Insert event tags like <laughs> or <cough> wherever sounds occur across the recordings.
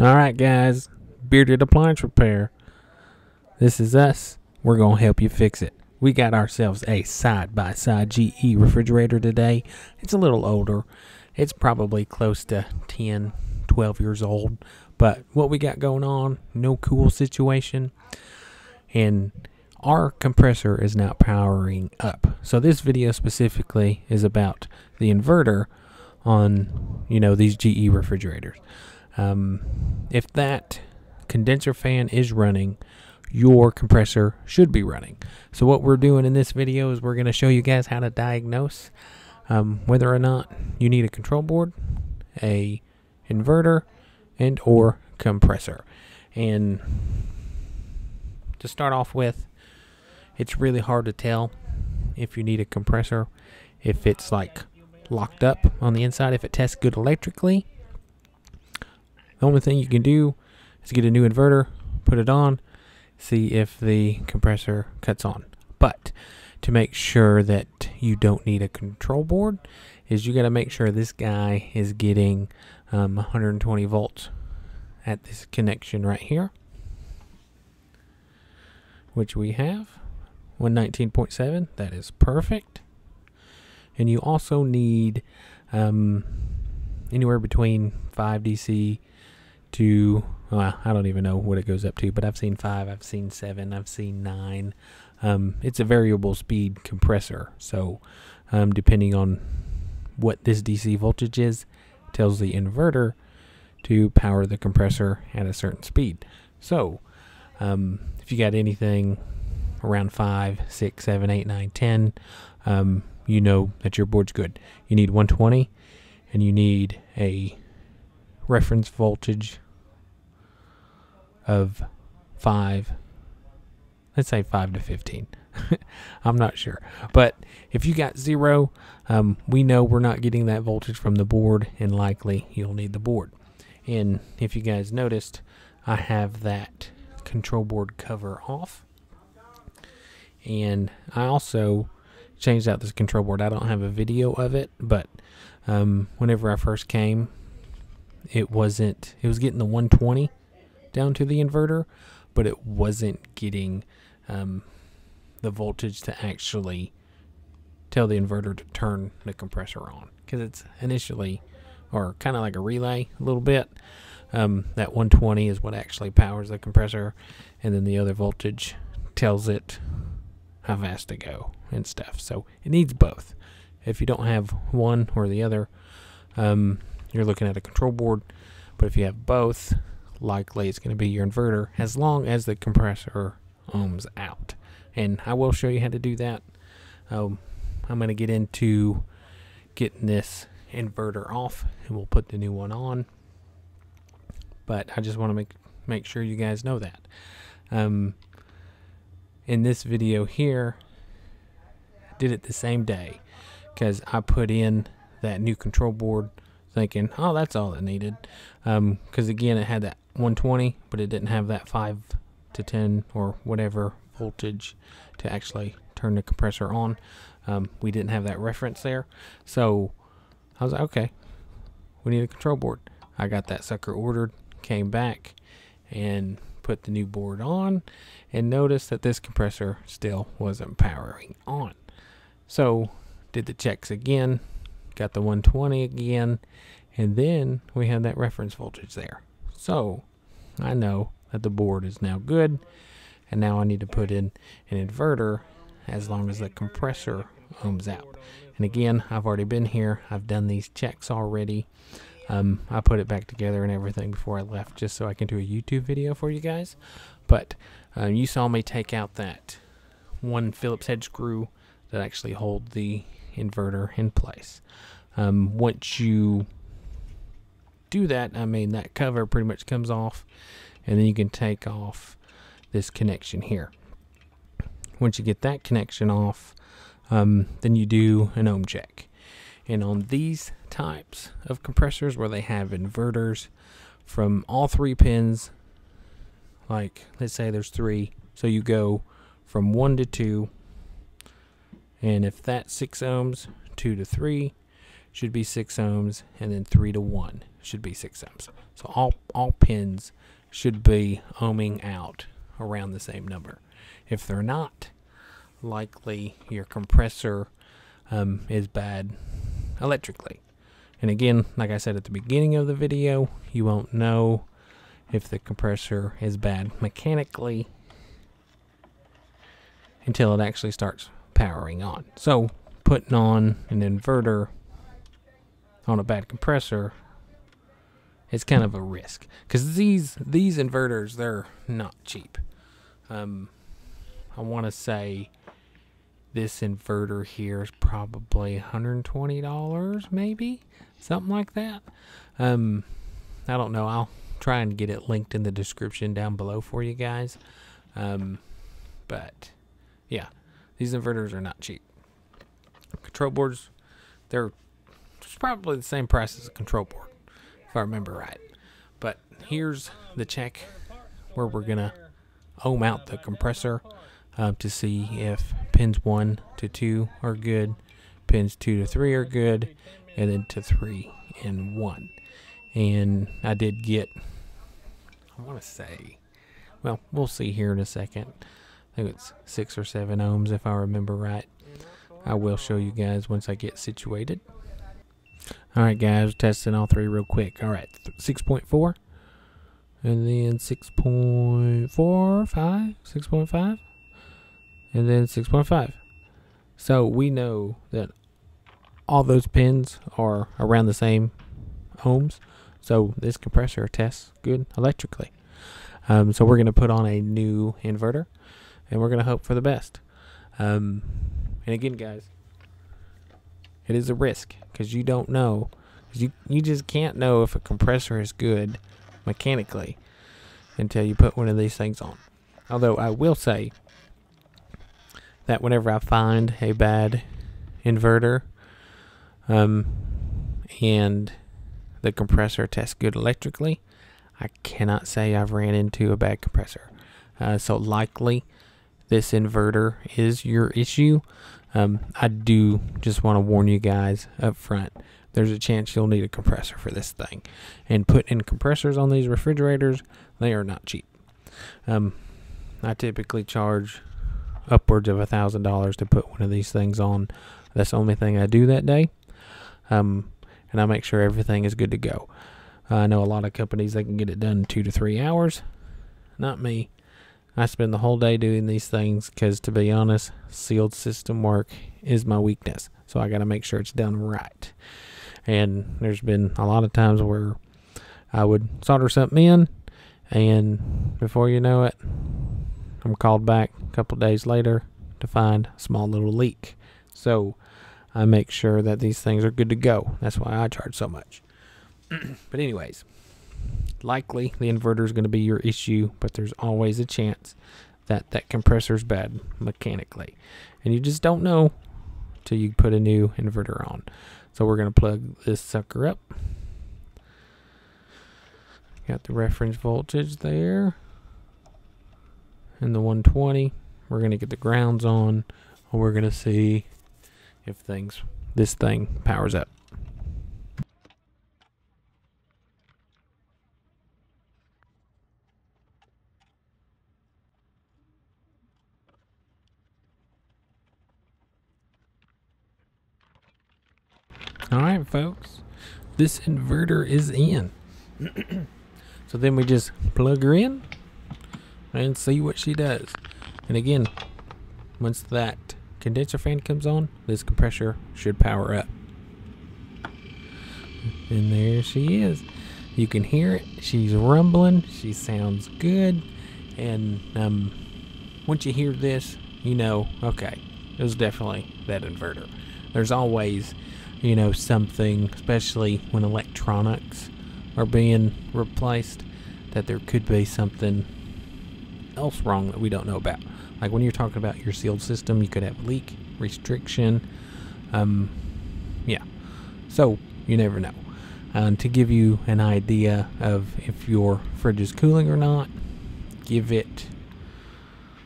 All right, guys. Bearded Appliance Repair. This is us. We're going to help you fix it. We got ourselves a side by side GE refrigerator today. It's a little older. It's probably close to 10, 12 years old. But what we got going on, no cool situation. And our compressor is now powering up. So this video specifically is about the inverter on, you know, these GE refrigerators. Um, if that condenser fan is running, your compressor should be running. So what we're doing in this video is we're going to show you guys how to diagnose um, whether or not you need a control board, a inverter, and or compressor. And to start off with, it's really hard to tell if you need a compressor, if it's like locked up on the inside, if it tests good electrically, the only thing you can do is get a new inverter, put it on, see if the compressor cuts on. But to make sure that you don't need a control board is you got to make sure this guy is getting um, 120 volts at this connection right here which we have 119.7 that is perfect and you also need um, anywhere between 5 DC to well, I don't even know what it goes up to, but I've seen five, I've seen seven, I've seen nine. Um, it's a variable speed compressor, so um, depending on what this DC voltage is, tells the inverter to power the compressor at a certain speed. So um, if you got anything around five, six, seven, eight, nine, ten, um, you know that your board's good. You need 120, and you need a reference voltage of 5 let's say 5 to 15 <laughs> i'm not sure. But if you got zero um, we know we're not getting that voltage from the board and likely you'll need the board. And if you guys noticed i have that control board cover off. And i also changed out this control board. I don't have a video of it but um, whenever i first came it wasn't it was getting the 120 down to the inverter, but it wasn't getting um, the voltage to actually tell the inverter to turn the compressor on because it's initially or kind of like a relay a little bit. Um, that 120 is what actually powers the compressor, and then the other voltage tells it how fast to go and stuff. So it needs both. If you don't have one or the other, um, you're looking at a control board. But if you have both, likely it's going to be your inverter as long as the compressor ohms out. And I will show you how to do that. Um, I'm going to get into getting this inverter off and we'll put the new one on. But I just want to make make sure you guys know that. Um, in this video here, I did it the same day because I put in that new control board thinking, oh, that's all it needed. Because um, again, it had that 120, but it didn't have that 5 to 10 or whatever voltage to actually turn the compressor on. Um, we didn't have that reference there. So I was like, okay, we need a control board. I got that sucker ordered, came back, and put the new board on, and noticed that this compressor still wasn't powering on. So did the checks again, got the 120 again, and then we have that reference voltage there. So I know that the board is now good and now I need to put in an inverter as long as the compressor ohms out. And again, I've already been here. I've done these checks already. Um, I put it back together and everything before I left just so I can do a YouTube video for you guys. But um, you saw me take out that one Phillips head screw that actually hold the inverter in place. Um, once you do that, I mean, that cover pretty much comes off and then you can take off this connection here. Once you get that connection off, um, then you do an ohm check. And on these types of compressors where they have inverters from all three pins, like let's say there's three, so you go from one to two, and if that's six ohms, two to three, should be 6 ohms, and then 3 to 1 should be 6 ohms. So all, all pins should be ohming out around the same number. If they're not, likely your compressor um, is bad electrically. And again, like I said at the beginning of the video, you won't know if the compressor is bad mechanically until it actually starts powering on. So putting on an inverter on a bad compressor is kind of a risk because these these inverters they're not cheap. Um, I want to say this inverter here is probably $120 maybe something like that um i don't know i'll try and get it linked in the description down below for you guys um but yeah these inverters are not cheap control boards they're probably the same price as a control board if i remember right but here's the check where we're gonna ohm out the compressor uh, to see if pins 1 to 2 are good, pins 2 to 3 are good, and then to 3 and 1. And I did get, I want to say, well, we'll see here in a second. I think it's 6 or 7 ohms if I remember right. I will show you guys once I get situated. Alright guys, testing all three real quick. Alright, 6.4. And then 6.4, 5, 6.5 and then 6.5. So we know that all those pins are around the same ohms. So this compressor tests good electrically. Um, so we're going to put on a new inverter and we're going to hope for the best. Um, and again, guys, it is a risk because you don't know. You, you just can't know if a compressor is good mechanically until you put one of these things on. Although I will say that whenever I find a bad inverter um, and the compressor tests good electrically, I cannot say I've ran into a bad compressor. Uh, so likely this inverter is your issue. Um, I do just want to warn you guys up front. There's a chance you'll need a compressor for this thing. And putting compressors on these refrigerators, they are not cheap. Um, I typically charge upwards of a thousand dollars to put one of these things on. That's the only thing I do that day. Um, and I make sure everything is good to go. Uh, I know a lot of companies they can get it done in two to three hours. Not me. I spend the whole day doing these things because, to be honest, sealed system work is my weakness. So I got to make sure it's done right. And there's been a lot of times where I would solder something in, and before you know it, I'm called back a couple days later to find a small little leak. So I make sure that these things are good to go. That's why I charge so much. <clears throat> but anyways, likely the inverter is going to be your issue, but there's always a chance that that compressor is bad mechanically. And you just don't know till you put a new inverter on. So we're going to plug this sucker up. Got the reference voltage there and the 120. We're going to get the grounds on. And we're going to see if things this thing powers up. All right, folks. This inverter is in. <clears throat> so then we just plug her in and see what she does. And again, once that condenser fan comes on, this compressor should power up. And there she is. You can hear it. She's rumbling. She sounds good. And um, once you hear this, you know, okay, it was definitely that inverter. There's always, you know, something, especially when electronics are being replaced, that there could be something else wrong that we don't know about. Like when you're talking about your sealed system, you could have a leak, restriction. Um, yeah. So you never know. And to give you an idea of if your fridge is cooling or not, give it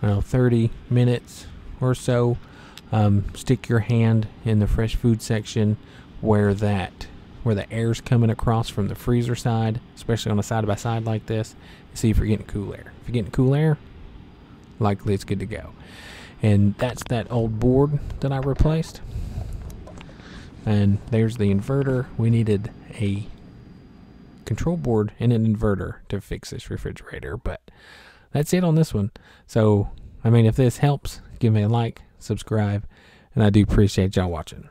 I don't know, 30 minutes or so. Um, stick your hand in the fresh food section where that where the air's coming across from the freezer side, especially on a side by side like this. See if you're getting cool air. If you're getting cool air, likely it's good to go. And that's that old board that I replaced. And there's the inverter. We needed a control board and an inverter to fix this refrigerator, but that's it on this one. So, I mean, if this helps, give me a like, subscribe, and I do appreciate y'all watching.